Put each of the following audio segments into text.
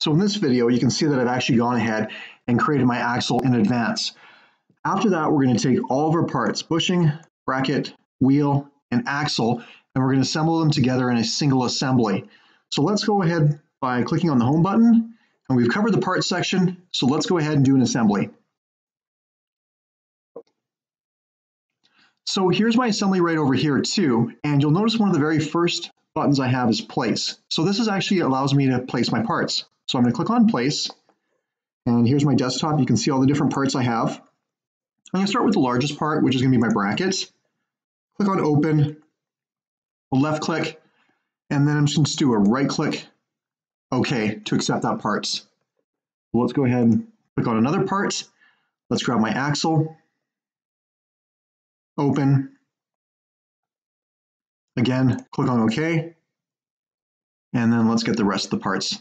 So in this video, you can see that I've actually gone ahead and created my axle in advance. After that, we're going to take all of our parts, bushing, bracket, wheel, and axle, and we're going to assemble them together in a single assembly. So let's go ahead by clicking on the home button, and we've covered the parts section, so let's go ahead and do an assembly. So here's my assembly right over here too, and you'll notice one of the very first buttons I have is place. So this is actually allows me to place my parts. So I'm going to click on place, and here's my desktop. You can see all the different parts I have. I'm going to start with the largest part, which is going to be my brackets. Click on open, left click, and then I'm just going to do a right click, OK, to accept that parts. Let's go ahead and click on another part. Let's grab my axle, open, again, click on OK, and then let's get the rest of the parts.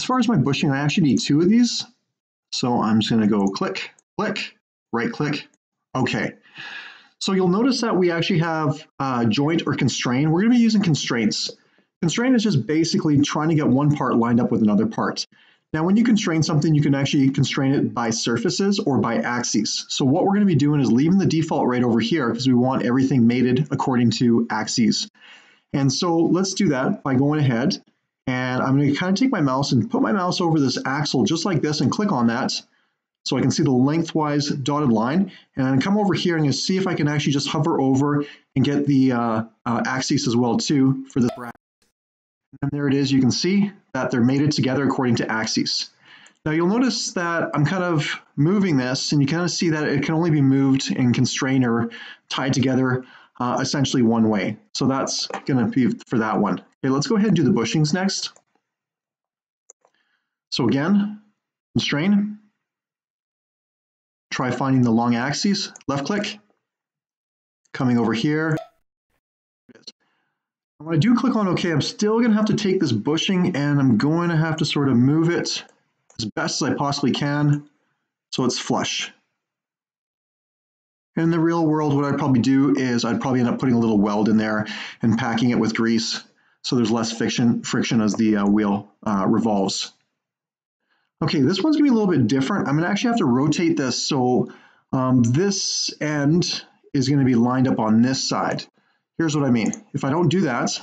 As far as my bushing, I actually need two of these. So I'm just going to go click, click, right click, OK. So you'll notice that we actually have uh, joint or constrain. We're going to be using constraints. Constraint is just basically trying to get one part lined up with another part. Now, when you constrain something, you can actually constrain it by surfaces or by axes. So what we're going to be doing is leaving the default right over here because we want everything mated according to axes. And so let's do that by going ahead and I'm going to kind of take my mouse and put my mouse over this axle just like this and click on that so I can see the lengthwise dotted line. And come over here and see if I can actually just hover over and get the uh, uh, axis as well too for this bracket. And there it is. You can see that they're mated together according to axes. Now you'll notice that I'm kind of moving this and you kind of see that it can only be moved and constrained or tied together uh, essentially one way. So that's going to be for that one. Okay, let's go ahead and do the bushings next. So again, constrain. Try finding the long axes, left click, coming over here. When I do click on OK, I'm still going to have to take this bushing and I'm going to have to sort of move it as best as I possibly can so it's flush. In the real world, what I'd probably do is I'd probably end up putting a little weld in there and packing it with grease so there's less friction, friction as the uh, wheel uh, revolves. Okay, this one's gonna be a little bit different. I'm gonna actually have to rotate this so um, this end is gonna be lined up on this side. Here's what I mean. If I don't do that,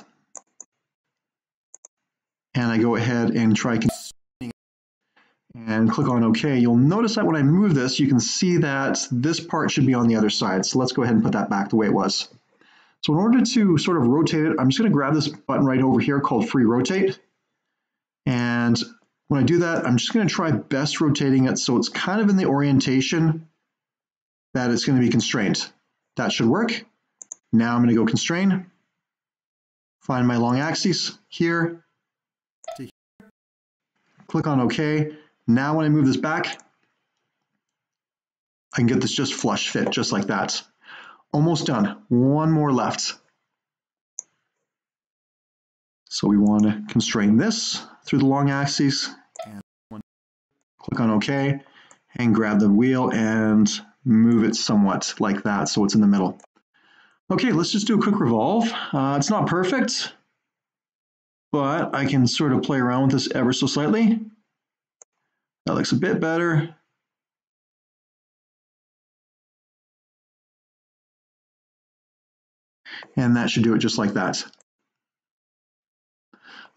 and I go ahead and try and click on OK, you'll notice that when I move this, you can see that this part should be on the other side. So let's go ahead and put that back the way it was. So in order to sort of rotate it, I'm just going to grab this button right over here called Free Rotate. And when I do that, I'm just going to try best rotating it so it's kind of in the orientation that it's going to be constrained. That should work. Now I'm going to go constrain, find my long axis here, click on OK, now when I move this back, I can get this just flush fit, just like that. Almost done. One more left. So we want to constrain this through the long axis. And click on OK and grab the wheel and move it somewhat like that so it's in the middle. Okay, let's just do a quick revolve. Uh, it's not perfect, but I can sort of play around with this ever so slightly. That looks a bit better. And that should do it just like that.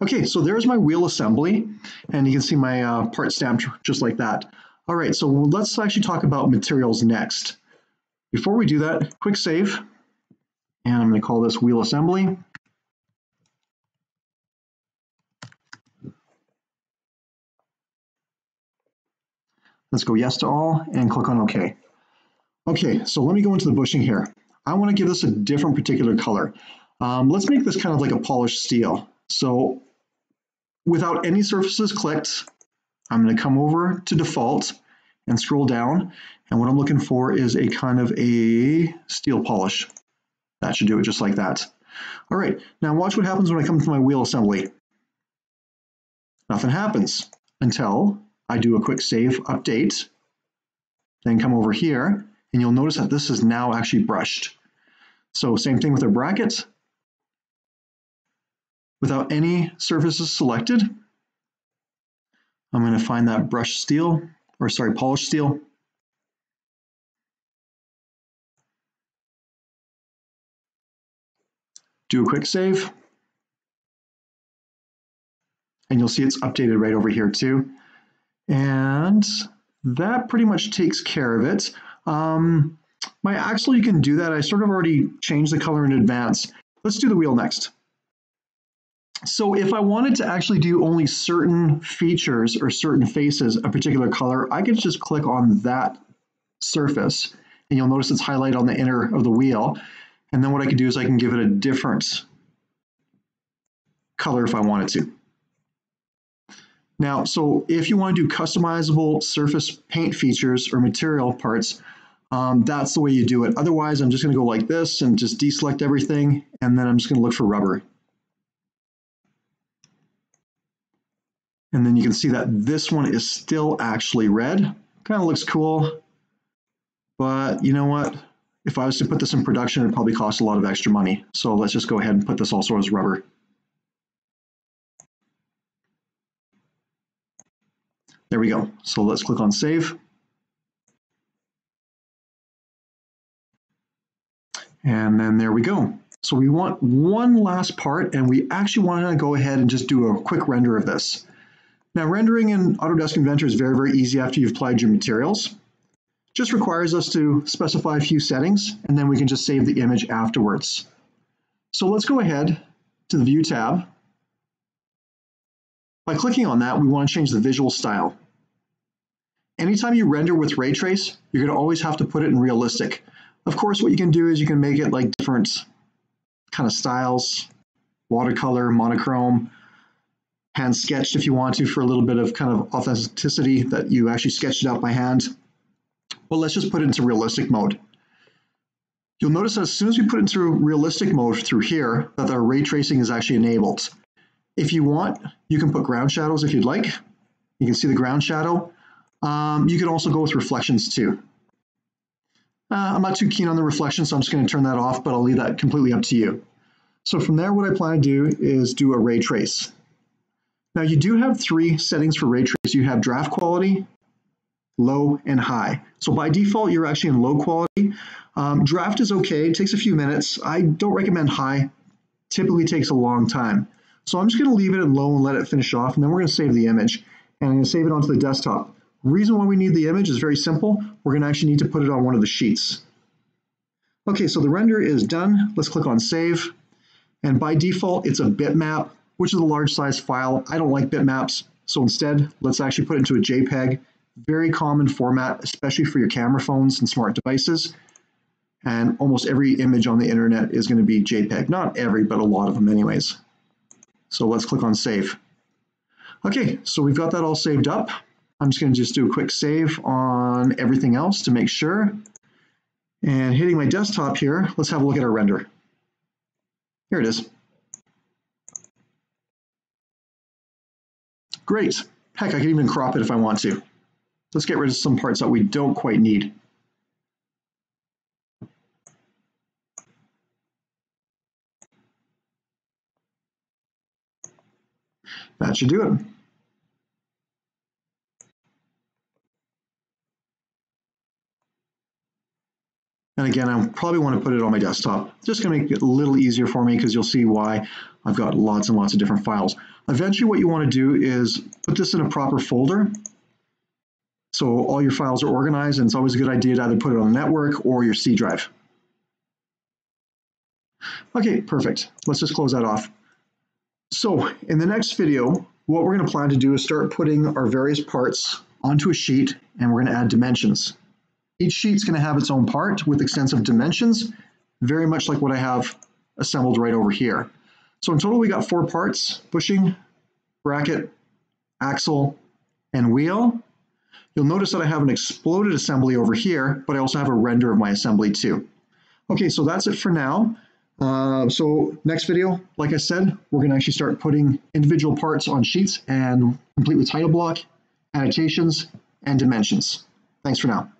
Okay, so there's my wheel assembly, and you can see my uh, part stamped just like that. All right, so let's actually talk about materials next. Before we do that, quick save, and I'm going to call this wheel assembly. Let's go yes to all and click on OK. Okay, so let me go into the bushing here. I want to give this a different particular color. Um, let's make this kind of like a polished steel. So without any surfaces clicked, I'm going to come over to default and scroll down. And what I'm looking for is a kind of a steel polish. That should do it just like that. All right, now watch what happens when I come to my wheel assembly. Nothing happens until I do a quick save update, then come over here and you'll notice that this is now actually brushed. So same thing with our brackets. Without any surfaces selected, I'm going to find that brushed steel, or sorry, polished steel. Do a quick save. And you'll see it's updated right over here too. And that pretty much takes care of it. Um, my axle, you can do that. I sort of already changed the color in advance. Let's do the wheel next. So if I wanted to actually do only certain features or certain faces, a particular color, I could just click on that surface and you'll notice it's highlighted on the inner of the wheel. And then what I can do is I can give it a different color if I wanted to. Now, so if you want to do customizable surface paint features or material parts, um, that's the way you do it. Otherwise, I'm just going to go like this and just deselect everything, and then I'm just going to look for rubber. And then you can see that this one is still actually red. Kind of looks cool, but you know what? If I was to put this in production, it'd probably cost a lot of extra money. So let's just go ahead and put this also as rubber. There we go. So let's click on save. And then there we go. So we want one last part and we actually want to go ahead and just do a quick render of this. Now rendering in Autodesk Inventor is very, very easy after you've applied your materials. Just requires us to specify a few settings and then we can just save the image afterwards. So let's go ahead to the View tab. By clicking on that, we want to change the visual style. Anytime you render with ray trace, you're going to always have to put it in realistic. Of course, what you can do is you can make it like different kind of styles, watercolor, monochrome, hand sketched if you want to for a little bit of kind of authenticity that you actually sketched it out by hand. But let's just put it into realistic mode. You'll notice that as soon as we put it into realistic mode through here, that our ray tracing is actually enabled. If you want, you can put ground shadows if you'd like. You can see the ground shadow. Um, you can also go with reflections too. Uh, I'm not too keen on the reflection, so I'm just going to turn that off, but I'll leave that completely up to you. So from there, what I plan to do is do a ray trace. Now you do have three settings for ray trace. You have draft quality, low, and high. So by default, you're actually in low quality. Um, draft is okay, it takes a few minutes. I don't recommend high, typically takes a long time. So I'm just gonna leave it in low and let it finish off, and then we're gonna save the image. And I'm gonna save it onto the desktop. Reason why we need the image is very simple. We're gonna actually need to put it on one of the sheets. Okay, so the render is done. Let's click on save. And by default, it's a bitmap, which is a large size file. I don't like bitmaps. So instead, let's actually put it into a JPEG. Very common format, especially for your camera phones and smart devices. And almost every image on the internet is gonna be JPEG. Not every, but a lot of them anyways. So let's click on save. Okay, so we've got that all saved up. I'm just to just do a quick save on everything else to make sure. And hitting my desktop here, let's have a look at our render. Here it is. Great. Heck, I can even crop it if I want to. Let's get rid of some parts that we don't quite need. That should do it. And again, I probably want to put it on my desktop. Just going to make it a little easier for me because you'll see why I've got lots and lots of different files. Eventually what you want to do is put this in a proper folder. So all your files are organized and it's always a good idea to either put it on the network or your C drive. Okay, perfect. Let's just close that off. So in the next video, what we're going to plan to do is start putting our various parts onto a sheet and we're going to add dimensions. Each sheet's going to have its own part with extensive dimensions, very much like what I have assembled right over here. So in total, we got four parts, bushing, bracket, axle, and wheel. You'll notice that I have an exploded assembly over here, but I also have a render of my assembly too. Okay, so that's it for now. Uh, so next video, like I said, we're going to actually start putting individual parts on sheets and complete with title block, annotations, and dimensions. Thanks for now.